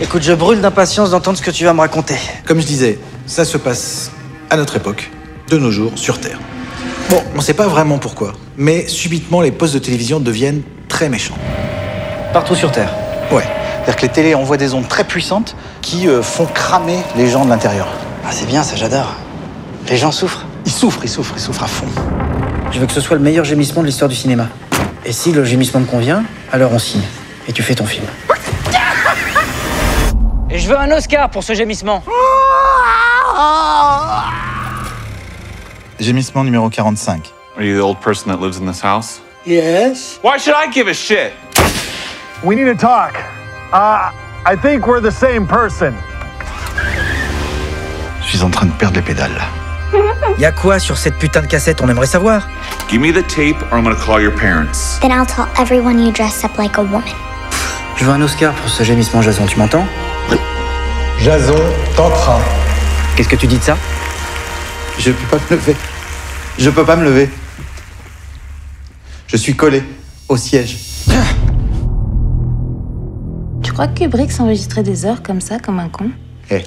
Écoute, je brûle d'impatience d'entendre ce que tu vas me raconter. Comme je disais, ça se passe à notre époque, de nos jours, sur Terre. Bon, on sait pas vraiment pourquoi, mais subitement les postes de télévision deviennent très méchants. Partout sur Terre. Ouais. C'est-à-dire que les télés envoient des ondes très puissantes qui euh, font cramer les gens de l'intérieur. Ah, c'est bien, ça, j'adore. Les gens souffrent. Ils souffrent, ils souffrent, ils souffrent à fond. Je veux que ce soit le meilleur gémissement de l'histoire du cinéma. Et si le gémissement me convient, alors on signe. Et tu fais ton film. Je veux un Oscar pour ce gémissement. Gémissement numéro 45. Are you the old person that lives in this house? Yes. Why should I give a shit? We need to talk. Uh, I think we're the same person. Je suis en train de perdre les pédales. Y a quoi sur cette putain de cassette? On aimerait savoir. Give me the tape or I'm gonna call your parents. Then I'll tell everyone you dress up like a woman. Je veux un Oscar pour ce gémissement, Jason, tu m'entends? Jason, t'entrain. Qu'est-ce que tu dis de ça? Je peux pas me lever. Je peux pas me lever. Je suis collé au siège. Tu crois que Kubrick s'enregistrait des heures comme ça, comme un con? Eh,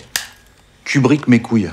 Kubrick mes couilles.